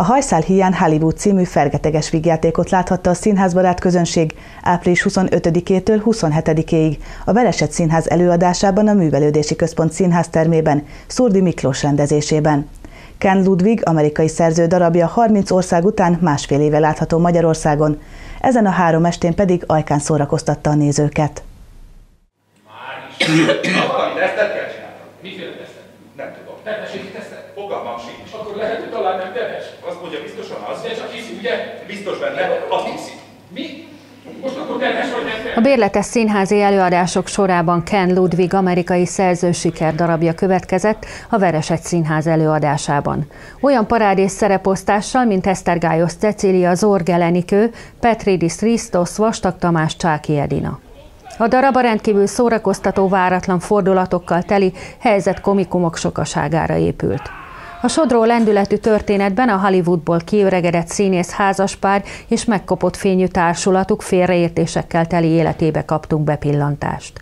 A Hajszál hiány Hollywood című fergeteges vígjátékot láthatta a színházbarát közönség április 25-től 27-ig a Vereset Színház előadásában a Művelődési Központ színház termében Szurdi Miklós rendezésében. Ken Ludwig, amerikai szerző darabja 30 ország után másfél éve látható Magyarországon, ezen a három estén pedig ajkán szórakoztatta a nézőket. Akkor lehet, hogy talán nem terhes. Azt mondja biztosan az. De csak hiszi, ugye? Biztos benne, azt hiszi. Mi? Most akkor terhes vagy nem? A bérletes színházi előadások sorában Ken Ludwig amerikai szerző sikerdarabja következett a Vereset Színház előadásában. Olyan parádés szereposztással, mint Esztergályos Cecília, Zorg Elenikő, Petridis Christos, Vastag Tamás, Csáki Edina. A darab a rendkívül szórakoztató, váratlan fordulatokkal teli helyzet komikumok sokaságára épült. A sodró lendületű történetben a Hollywoodból kiöregedett színész házaspár és megkopott fényű társulatuk félreértésekkel teli életébe kaptunk bepillantást.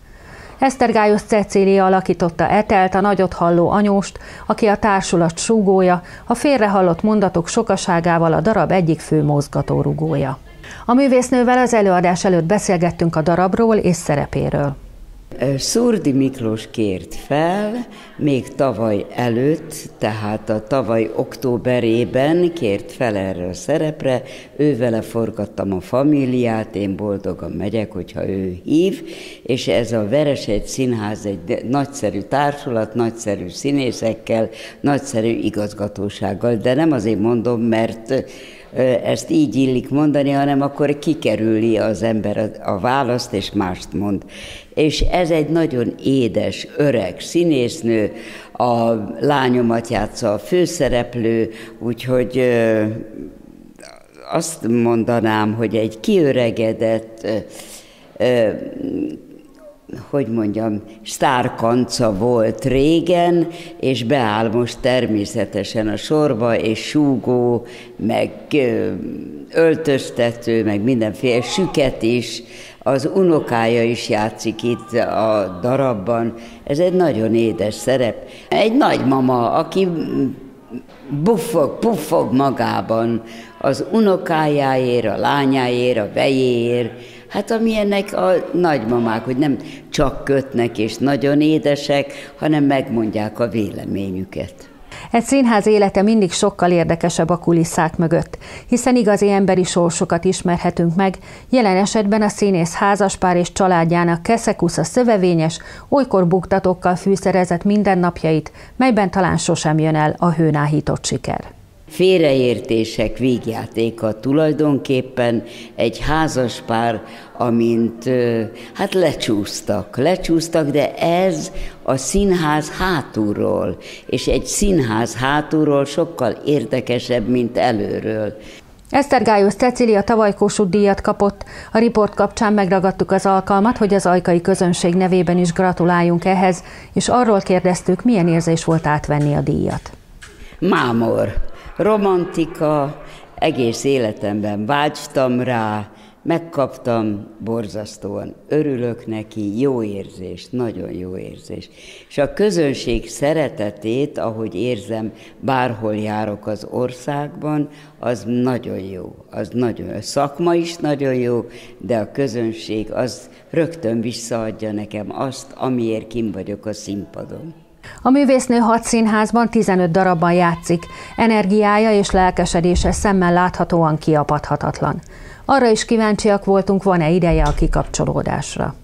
Esztergályos Cecília alakította Etelt, a nagyot halló anyóst, aki a társulat súgója, a félrehallott mondatok sokaságával a darab egyik fő mozgatórugója. A művésznővel az előadás előtt beszélgettünk a darabról és szerepéről. Szurdi Miklós kért fel, még tavaly előtt, tehát a tavaly októberében kért fel erre a szerepre, ővele forgattam a familiát, én boldogan megyek, hogyha ő hív, és ez a Veresegy Színház egy nagyszerű társulat, nagyszerű színészekkel, nagyszerű igazgatósággal, de nem azért mondom, mert ezt így illik mondani, hanem akkor kikerüli az ember a választ, és mást mond. És ez egy nagyon édes, öreg színésznő, a lányomat játsza a főszereplő, úgyhogy azt mondanám, hogy egy kiöregedett, hogy mondjam, sztárkanca volt régen, és beáll most természetesen a sorba, és súgó, meg öltöztető, meg mindenféle süket is, az unokája is játszik itt a darabban. Ez egy nagyon édes szerep. Egy nagymama, aki buffog, puffog magában az unokájáért, a lányáért, a vejéért, Hát amilyenek a nagymamák, hogy nem csak kötnek és nagyon édesek, hanem megmondják a véleményüket. Egy színház élete mindig sokkal érdekesebb a kulisszák mögött, hiszen igazi emberi sorsokat ismerhetünk meg, jelen esetben a színész házaspár és családjának Keszekusza szövevényes, olykor buktatókkal fűszerezett mindennapjait, melyben talán sosem jön el a hőnáhított siker. Félreértések végjátéka tulajdonképpen egy házaspár, amint hát lecsúsztak, lecsúsztak, de ez a színház hátulról, és egy színház hátulról sokkal érdekesebb, mint előről. Esztergályos Cecília tavaly Kossuth díjat kapott. A riport kapcsán megragadtuk az alkalmat, hogy az ajkai közönség nevében is gratuláljunk ehhez, és arról kérdeztük, milyen érzés volt átvenni a díjat. Mámor, romantika, egész életemben vágytam rá, megkaptam, borzasztóan örülök neki, jó érzés, nagyon jó érzés. És a közönség szeretetét, ahogy érzem, bárhol járok az országban, az nagyon jó, az nagyon A szakma is nagyon jó, de a közönség az rögtön visszaadja nekem azt, amiért kim vagyok a színpadon. A művésznő hat színházban 15 darabban játszik, energiája és lelkesedése szemmel láthatóan kiapadhatatlan. Arra is kíváncsiak voltunk, van-e ideje a kikapcsolódásra.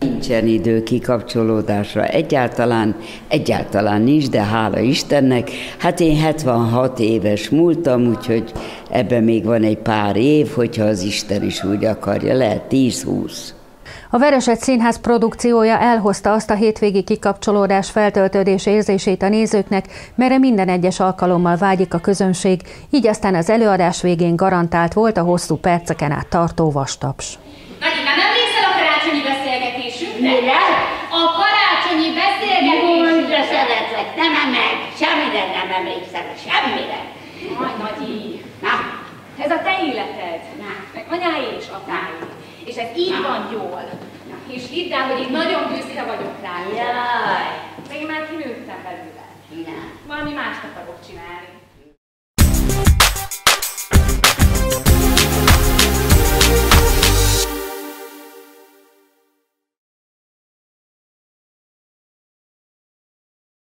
Nincsen idő kikapcsolódásra, egyáltalán, egyáltalán nincs, de hála Istennek. Hát én 76 éves múltam, úgyhogy ebben még van egy pár év, hogyha az Isten is úgy akarja, lehet 10-20. A Vereset Színház produkciója elhozta azt a hétvégi kikapcsolódás feltöltődés érzését a nézőknek, mere minden egyes alkalommal vágyik a közönség, így aztán az előadás végén garantált volt a hosszú perceken át tartó vastaps. Nagyika, nem emlékszel a karácsonyi beszélgetésünkre? Mire? A karácsonyi beszélgetés. Úgy, de szeretlek, nem meg, semmire nem emlékszem, semmire. Aj, Nagyi, Na, ez a te életed, Na. meg anyáé és apáé. És ez így van jól. És hidd el, hogy én nagyon büszke vagyok rá. jaj, Én már kinőttem belőle. Valami mást akarok csinálni.